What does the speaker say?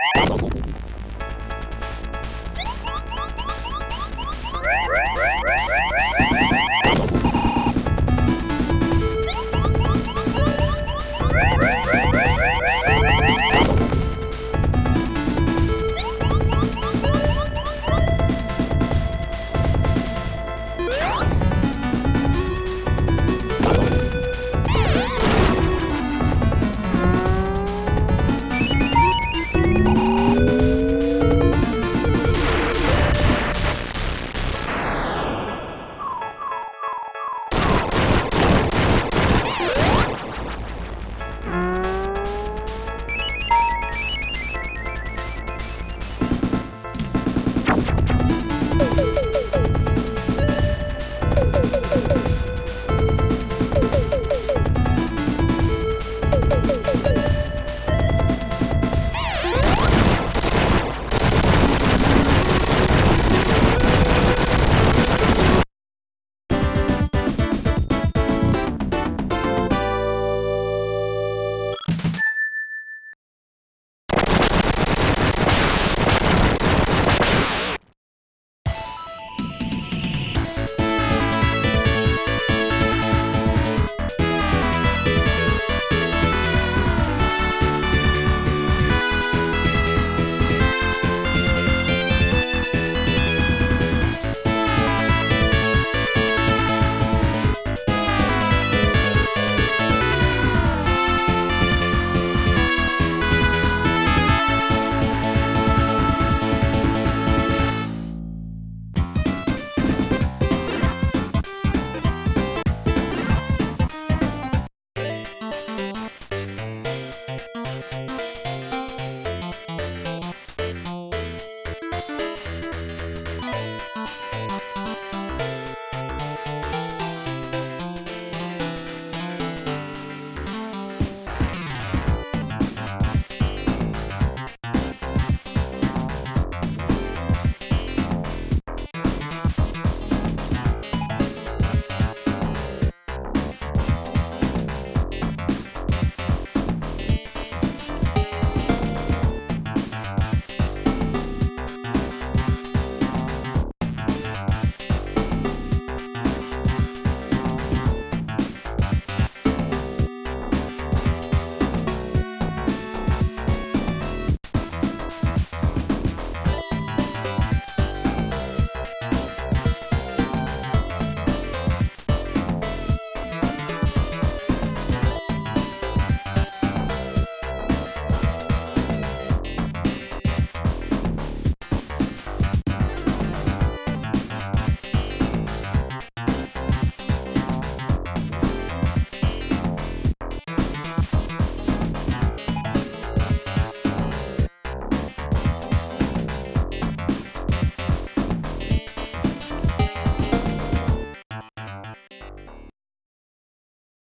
Rap, rap, rap, rap, rap.